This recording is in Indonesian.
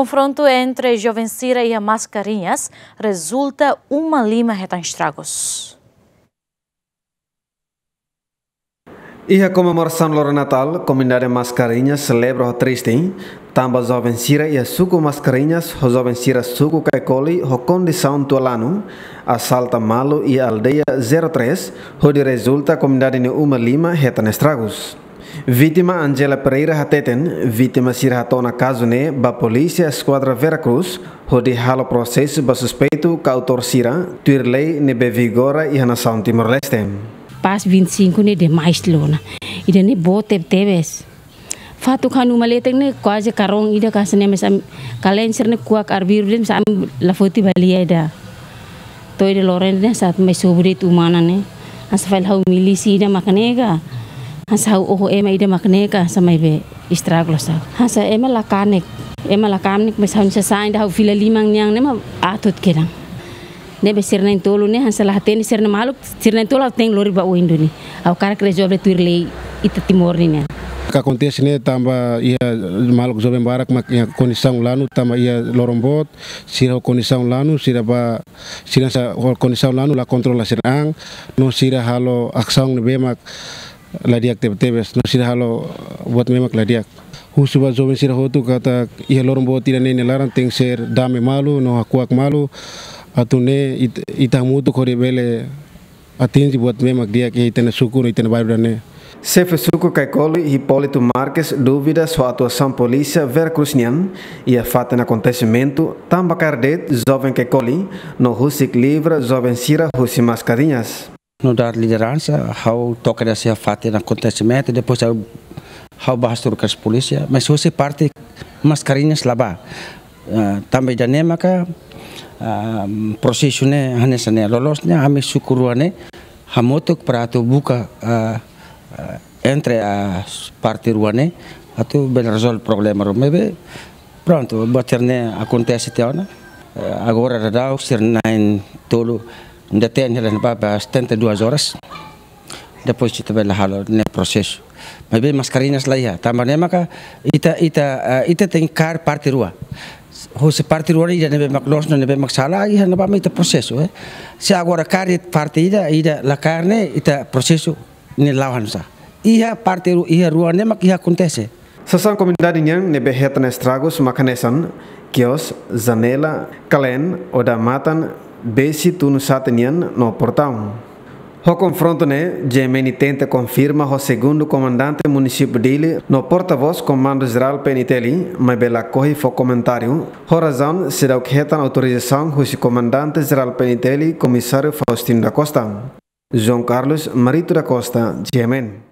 confronto entre Jovem Cira e a Mascarinhas resulta uma lima retan estragos. E a comemoração do Natal, comunidade Mascarinhas celebra o triste, tamba jovem Cira e a suco Mascarinhas, o jovem Cira suco caicoli, o condição tualano, a Salta Malo e a aldeia 03, onde resulta a comunidade de uma lima retan estragos. Vítima Angela Pereira Hateten, vítima Sirhatona caso ne, ba polícia esquadra Veracruz, onde halo processo ba suspeito que autor Sira, ne be vigora e nação Timor-Leste. Pas 25 ne de mais lona. Ida ne bote tebes. Fatu kanu maleteng ne quase karong ida kasane mesam kalen serne kuak arbir dem sam la foti balia ida. To ida loren ne saat tu mana ne. Asfal hau milisi ida makanega. Hasa oho ema ida makneka sama ibe istraglo sa. Hasa ema lakanek ema lakanek mes haun sa sain dah fila limang nyang nema atut kedang ne be sirna tolu ne hasa lah teni sirna maluk sirna tolu au teng lori ba o indoni au karak resolve tuirle ita timor ni ne que acontece né tamba ia maluk jovem barak mak ia condição lanu tamba ia lorombot sira condição lanu sira ba sira sa condição lanu la controla sirang no sira halo aksang ne be mak ladiak tebe tebes no sira halo buat memak ladiak husuba jovem sira hotu kata ia lorong bo tira ne larang teng ser dame malu no akuak malu atune it, ita mutu kore bele atinji buat memak dia ke itena suku itena baru dane Chefe Suco Caicoli Hipólito Marques dúvida sobre a atuação polícia veracruznian e a fato no acontecimento tamba cardet jovem Caicoli no Rusic Livra jovem Sira Rusi Mascarinhas. No dar liderança, how toca dessa fato no acontecimento, depois how, bahas com as polícia, mas você parte mascarinhas lá uh, também já nem maka uh, prosesso ne hanesa ne lolos ne ame sukuru ne hamotok para tu buka uh, uh, entre as parte ruane atu ben resolve problema ro mebe pronto bater ne acontece te ona uh, agora da ser nine tolo Deten hela na baba 72 horas. Depois kita bela halo ne processo. Mas bem mascarinhas lá ia. Tamba ne maka ita ita uh, ita tem car parte rua. Ho se parte rua ida nebe maklos no nebe maksala ia na baba ita processo eh. Se agora car parte ida ida la carne ita processo ne lawan sa. Ia parte rua ia rua ne mak ia acontece. Sasang comunidade yang nebe hetan estragos makanesan kios, zanela, kalen, oda matan, besi tuno satanian no portão. O confronto né, Gemini tenta confirma o segundo comandante município dele no porta-voz Comando Geral Peniteli, mas bela corre foi comentário. A razão será o que retan autorização do comandante geral Peniteli, comissário Faustino da Costa. João Carlos Marito da Costa, Gemen.